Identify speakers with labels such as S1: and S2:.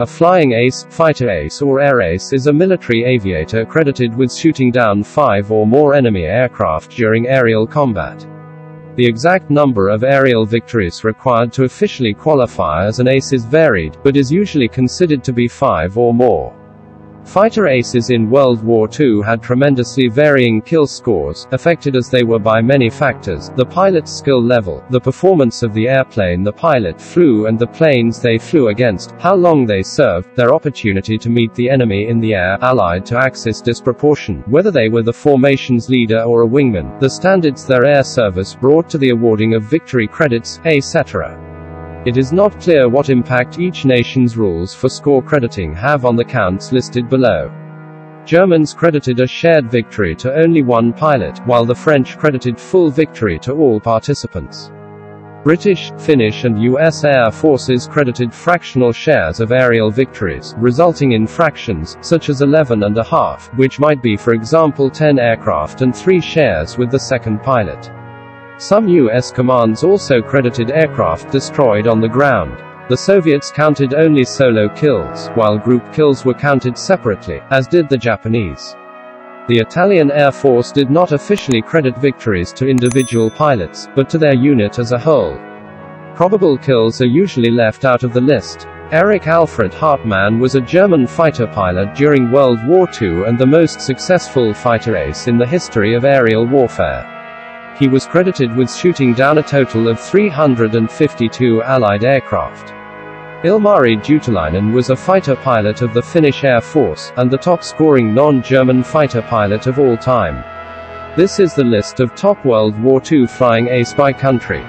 S1: A flying ace, fighter ace or air ace is a military aviator credited with shooting down five or more enemy aircraft during aerial combat. The exact number of aerial victories required to officially qualify as an ace is varied, but is usually considered to be five or more. Fighter aces in World War II had tremendously varying kill scores, affected as they were by many factors, the pilot's skill level, the performance of the airplane the pilot flew and the planes they flew against, how long they served, their opportunity to meet the enemy in the air, allied to axis disproportion, whether they were the formation's leader or a wingman, the standards their air service brought to the awarding of victory credits, etc. It is not clear what impact each nation's rules for score crediting have on the counts listed below. Germans credited a shared victory to only one pilot, while the French credited full victory to all participants. British, Finnish and US Air Forces credited fractional shares of aerial victories, resulting in fractions, such as 11 and a half, which might be for example 10 aircraft and 3 shares with the second pilot. Some US commands also credited aircraft destroyed on the ground. The Soviets counted only solo kills, while group kills were counted separately, as did the Japanese. The Italian Air Force did not officially credit victories to individual pilots, but to their unit as a whole. Probable kills are usually left out of the list. Erich Alfred Hartmann was a German fighter pilot during World War II and the most successful fighter ace in the history of aerial warfare. He was credited with shooting down a total of 352 Allied aircraft. Ilmari Juutilainen was a fighter pilot of the Finnish Air Force, and the top-scoring non-German fighter pilot of all time. This is the list of top World War II flying ace by country.